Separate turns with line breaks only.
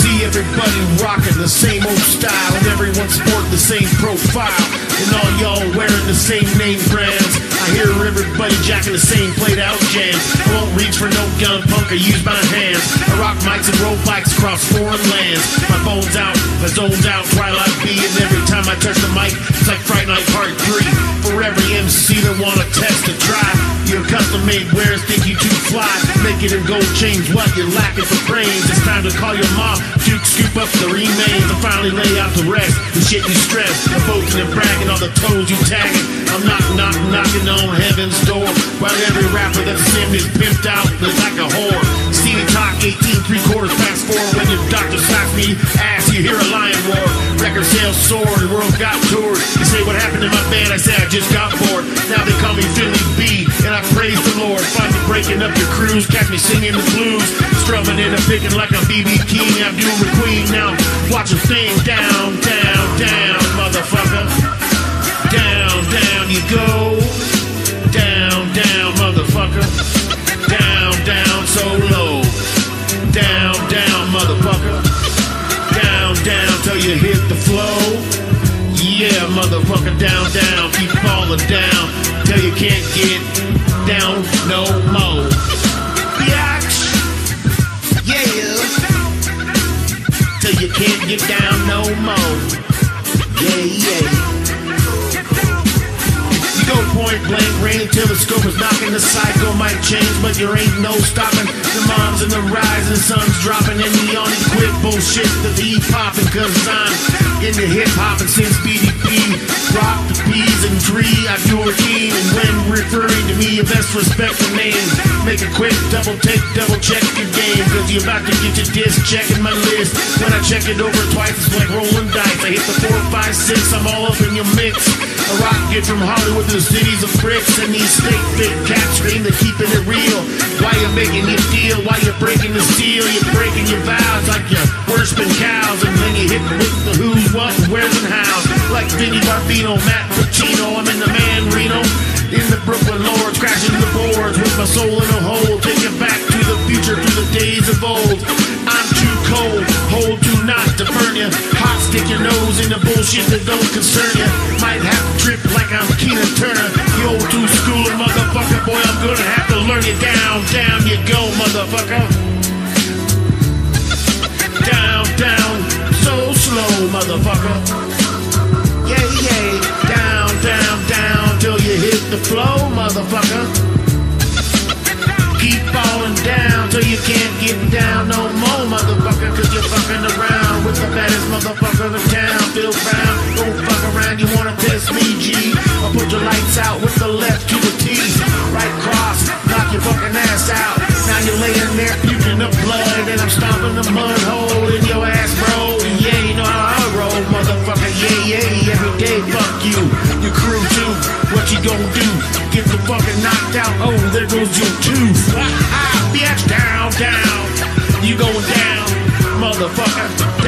See everybody rocking the same old style, and everyone sport the same profile, and all y'all wearing the same name brands. I hear everybody jacking the same played out jams. I won't reach for no gun, punk, or use my hands. I rock mics and roll bikes across foreign lands. My phone's out, my zone's out, Twilight B, and every time I touch the mic, it's like Fright Night Part 3. For every MC that wanna test to try, your custom made too it in gold chains, what you're lacking for brains. It's time to call your mom, Duke, scoop up the remains, and finally lay out the rest. The shit you stress, the boasting and bragging, all the toes you tagging. I'm knock, knock, knocking on heaven's door. While every rapper that's in is pimped out, is like a whore. Stevie Talk, 18, three quarters past four. When your doctor slaps me, ass, you hear a lion roar. Record sales soar, the world got tours. You say, what happened to my band? I said, I just got Breaking up your crews, catch me singing the blues. Strumming in a picking like a BB King, I'm Abdul McQueen. Now watch them thing down, down, down, motherfucker. Down, down you go. Down, down, motherfucker. Down, down, so low. Down, down, motherfucker. Down, down till you hit the flow. Yeah, motherfucker, down, down. Keep falling down till you can't get down no more. Biatch. Yeah. Till you can't get down no more. Yeah, yeah. Go point blank range till the scope is knocking. The cycle might change, but there ain't no stopping. The moms and the rising sun's dropping, and the only quit bullshit that the popping. Cause I'm into hip hop and since BDP. Rock the P's and three, I do a team. And when referring to me, you best respect the name. Make a quick double take, double check your game. Cause you're about to get your disc checking my list. When I check it over twice, it's like rolling dice. I hit the four, five, six, I'm all up in your mix. A rocket from Hollywood to the cities of bricks. And these state big cats to keeping it real. Why you making your deal? Why you breaking the steel? You're breaking your vows like you're worshiping cows. And then you hit with the who's, what, where's, and how's. Like Vinny Barbino, Matt Pacino, I'm in the man Reno. In the Brooklyn Lords, crashing the boards with my soul in a hole. Take it back to the future, to the days of old. I'm too cold, hold to not to burn you. Hot stick your nose in the bullshit that don't concern you. Might have to trip like I'm Keena Turner. You old two schooler motherfucker, boy, I'm gonna have to learn you down, down you go, motherfucker. Down, down, so slow, motherfucker. Yeah, yeah, down, down, down till you hit the flow, motherfucker. Keep falling down till you can't get down no more, motherfucker. Cause you're fucking around with the baddest motherfucker in town. Feel proud, Oh, there goes your tooth. Ah, bitch, down, down. You going down, motherfucker.